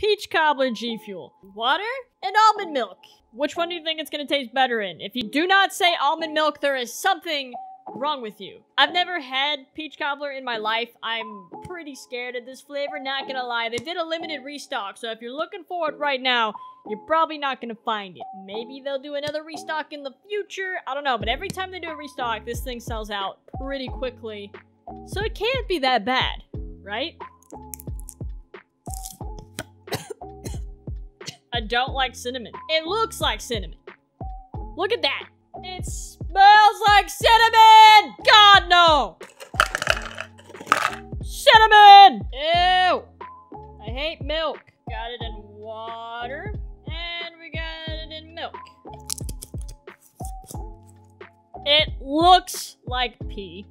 peach cobbler G Fuel, water, and almond milk. Which one do you think it's gonna taste better in? If you do not say almond milk, there is something wrong with you. I've never had peach cobbler in my life. I'm pretty scared of this flavor, not gonna lie. They did a limited restock, so if you're looking for it right now, you're probably not gonna find it. Maybe they'll do another restock in the future. I don't know, but every time they do a restock, this thing sells out pretty quickly. So it can't be that bad, right? Don't like cinnamon. It looks like cinnamon. Look at that. It smells like cinnamon! God, no! Cinnamon! Ew! I hate milk. Got it in water, and we got it in milk. It looks like pee.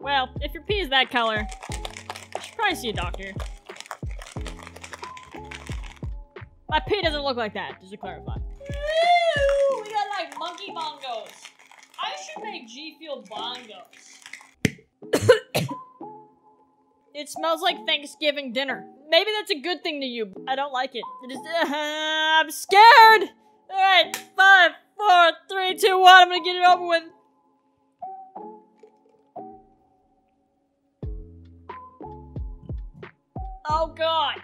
Well, if your pee is that color, you should probably see a doctor. My pee doesn't look like that, just to clarify. Woo! We got like monkey bongos. I should make G Fuel bongos. it smells like Thanksgiving dinner. Maybe that's a good thing to you. I don't like it. it is, uh, I'm scared. All right, five, four, three, two, one. I'm gonna get it over with. Oh God.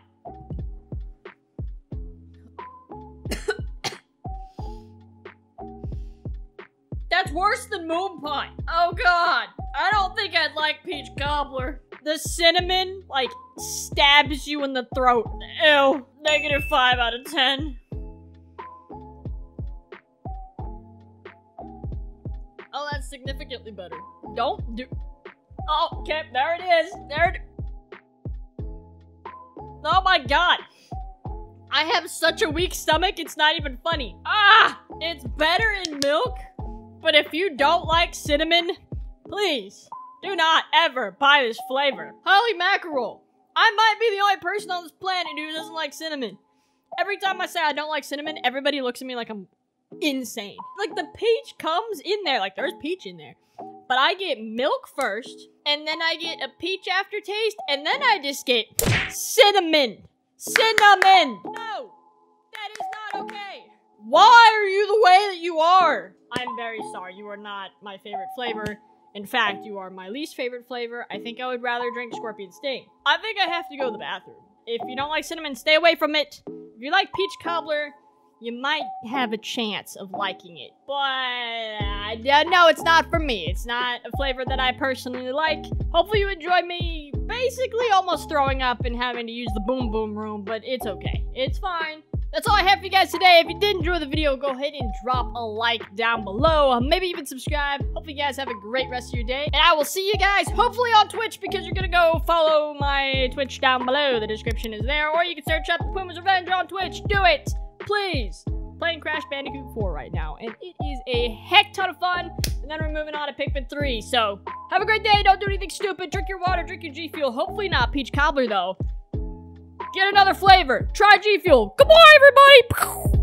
That's worse than moon pie. Oh god. I don't think I'd like peach cobbler. The cinnamon, like, stabs you in the throat. Ew. Negative 5 out of 10. Oh, that's significantly better. Don't do- Oh, okay, there it is. There it- Oh my god. I have such a weak stomach, it's not even funny. Ah! It's better in milk? But if you don't like cinnamon, please do not ever buy this flavor. Holy mackerel. I might be the only person on this planet who doesn't like cinnamon. Every time I say I don't like cinnamon, everybody looks at me like I'm insane. Like the peach comes in there, like there's peach in there. But I get milk first, and then I get a peach aftertaste, and then I just get cinnamon. Cinnamon! No! That is not okay! Why are you the way that you are? I'm very sorry, you are not my favorite flavor. In fact, you are my least favorite flavor. I think I would rather drink Scorpion Sting. I think I have to go to the bathroom. If you don't like cinnamon, stay away from it. If you like peach cobbler, you might have a chance of liking it. But uh, no, it's not for me. It's not a flavor that I personally like. Hopefully you enjoy me basically almost throwing up and having to use the boom boom room, but it's okay. It's fine. That's all I have for you guys today. If you did enjoy the video, go ahead and drop a like down below. Uh, maybe even subscribe. Hopefully you guys have a great rest of your day. And I will see you guys hopefully on Twitch because you're gonna go follow my Twitch down below. The description is there. Or you can search up Puma's Revenge on Twitch. Do it, please. Playing Crash Bandicoot 4 right now. And it is a heck ton of fun. And then we're moving on to Pikmin 3. So have a great day. Don't do anything stupid. Drink your water. Drink your G Fuel. Hopefully not Peach Cobbler though. Get another flavor. Try G Fuel. Goodbye, everybody.